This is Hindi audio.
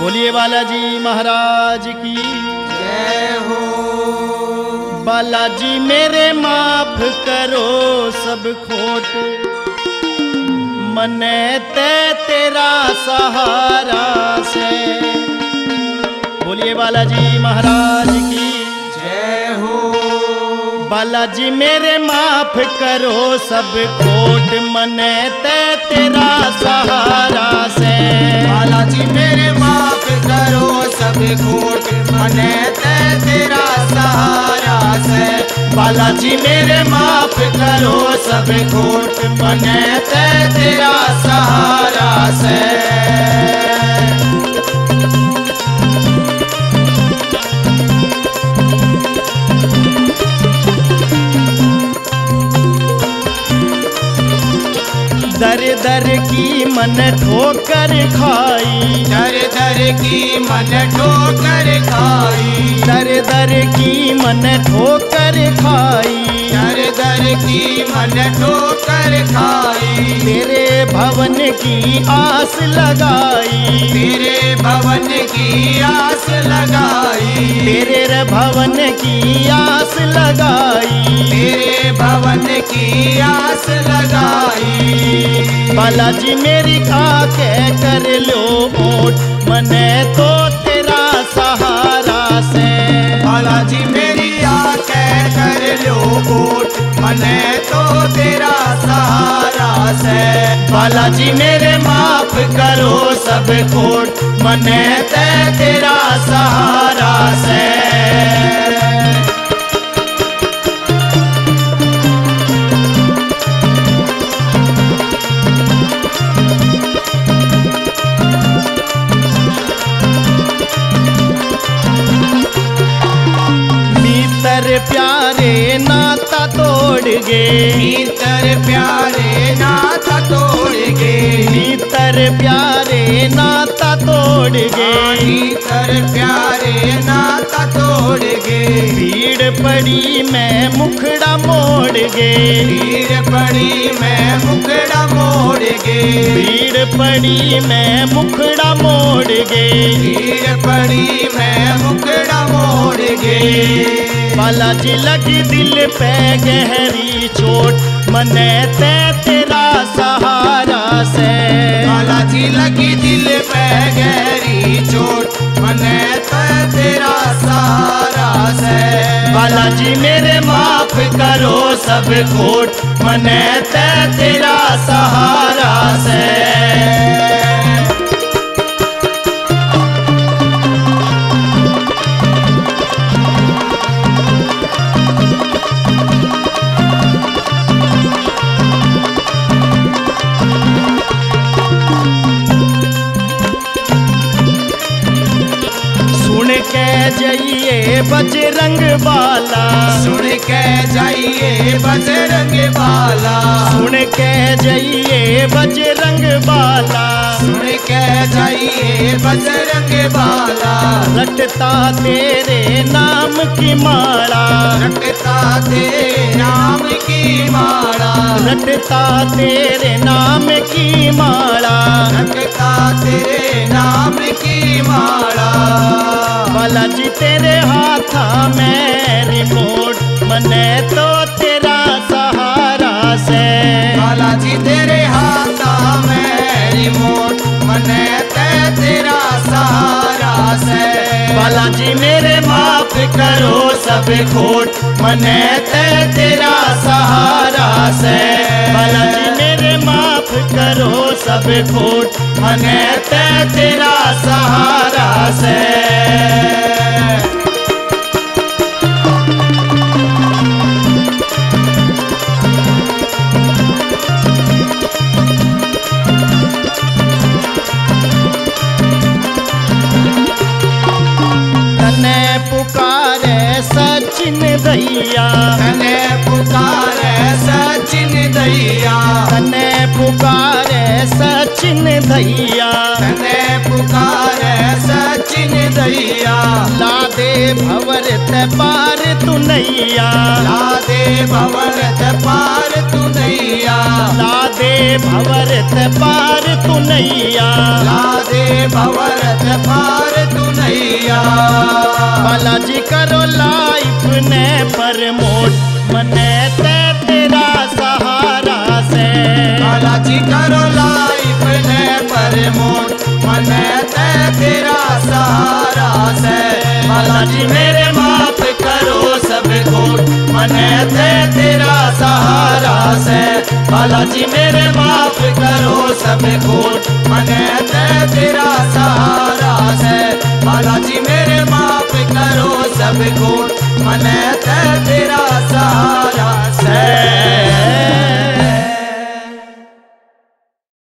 बोलिए बालाजी महाराज की। जय हो। बालाजी मेरे माफ़ करो सब खोट। मने ते तेरा सहारा से। बोलिए बालाजी महाराज की। बालाजी मेरे माफ़ करो, सब खोट मने ते तेरा सहारा से। बालाजी मेरे माफ़ करो, सब खोट मने ते तेरा सहारा से। बालाजी मेरे माफ़ करो, सब खोट मने ते तेरा सहारा दर दर की मन ठोकर खाई। दर दर की मन ठोकर खाई। दर दर की मन ठोकर खाई। दर दर की मन ठोकर खाई। तेरे भवन की आस लगाई। तेरे भवन की आस लगाई। तेरे भवन की आस लगाई। तेरे भवन की आस लगाई। बालाजी मेरी आके कर लो ओट मने तो तेरा सहारा से। बालाजी मेरी आके कर लो कोट मने तो तेरा सहारा से। बालाजी मेरे माफ़ करो सब खोट। मने ते तेरा प्यारे नाता तोड़ गे। भीतर प्यारे नाथा तोड़ गे। भीतर प्यारे नाता तोड़ गे। भीतर प्यारे नाथा तोड़ गे। भीड़ पड़ी मैं मुखड़ा मोड़ गे। भीड़ पड़ी मैं मुखड़ा मोड़ गे। भीड़ पड़ी मैं मुखड़ा मोड़ गे। भीड़ पड़ी बालाजी लगी दिल पे गहरी चोट मने ते तेरा सहारा से। बालाजी लगी दिल पे गहरी चोट मने तो तेरा सहारा से। बालाजी मेरे माफ़ करो सब खोट मने ते तेरा सहारा से। जइए बजरंग बाला। सुन के जाइए बजरंग बाला। सुन के जइए बजरंग बाला। सुन के जाइए बजरंग बाला। रटता तेरे नाम की माला। रटता तेरे नाम की माला। रटता तेरे नाम की माला। रटता तेरे नाम तेरे हाथा में रिमोट मने ते तेरा सहारा से बालाजी, मेरे माफ़ करो सब खोट, मने ते तेरा सहारा से बालाजी, मेरे माफ़ करो सब खोट, मने ते तेरा सहारा से दैया। तने पुकारे सचिन दैया। तने पुकारे सचिन दैया। तने पुकारे सचिन दैया। ला दे भवर ते पार तू नैया ला दे भवन ते पार तू नैया ला दे भवर ते पार तू नैया ला दे भवन ते पार तू नैया बालाजी करो अपने पर मोट मने ते तेरा सहारा से। काला जी करो लाई ने पर मोट मने ते तेरा सहारा से। काला जी मेरे माफ़ करो सब खोट मने ते तेरा सहारा से। काला जी मेरे माफ़ करो सब खोट मने ते तेरा सहारा से। बालाजी मेरे माफ़ करो सब गुण मन तेरा सारा सै